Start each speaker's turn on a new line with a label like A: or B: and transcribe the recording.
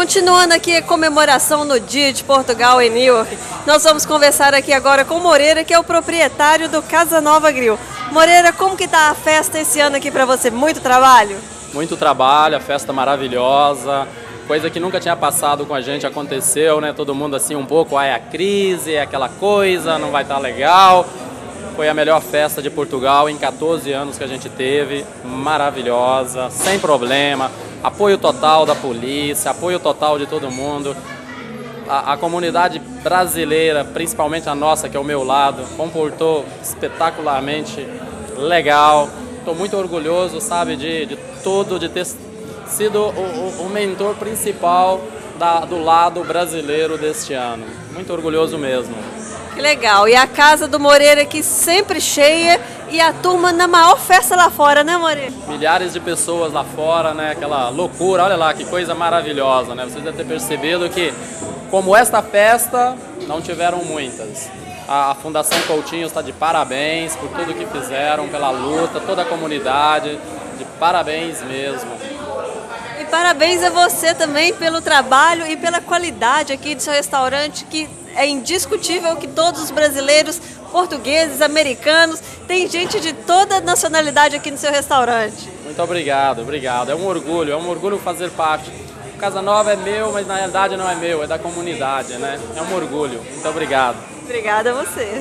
A: Continuando aqui a comemoração no Dia de Portugal em Newark, nós vamos conversar aqui agora com Moreira, que é o proprietário do Casa Nova Grill. Moreira, como que tá a festa esse ano aqui para você? Muito trabalho?
B: Muito trabalho, a festa maravilhosa, coisa que nunca tinha passado com a gente, aconteceu, né? Todo mundo assim um pouco, ai a crise, aquela coisa, não vai estar tá legal. Foi a melhor festa de Portugal em 14 anos que a gente teve, maravilhosa, sem problema, apoio total da polícia, apoio total de todo mundo. A, a, comunidade brasileira, principalmente a nossa, que é o meu lado, comportou espetacularmente legal. Estou muito orgulhoso, sabe, de, de tudo, de ter sido o, o, o mentor principal da, do lado brasileiro deste ano. Muito orgulhoso mesmo.
A: Que legal. E a casa do Moreira aqui sempre cheia e a turma na maior festa lá fora, né, Moreira?
B: Milhares de pessoas lá fora, né? Aquela loucura, olha lá que coisa maravilhosa, né? Vocês devem ter percebido que, como esta festa, não tiveram muitas. A Fundação Coutinho está de parabéns por tudo que fizeram, pela luta, toda a comunidade, de parabéns mesmo.
A: E parabéns a você também pelo trabalho e pela qualidade aqui do seu restaurante, que é indiscutível que todos os brasileiros, portugueses, americanos, tem gente de toda nacionalidade aqui no seu restaurante.
B: Muito obrigado, obrigado. É um orgulho, é um orgulho fazer parte. Casa Nova é meu, mas na realidade não é meu, é da comunidade, né? É um orgulho. Muito obrigado.
A: Obrigada a você.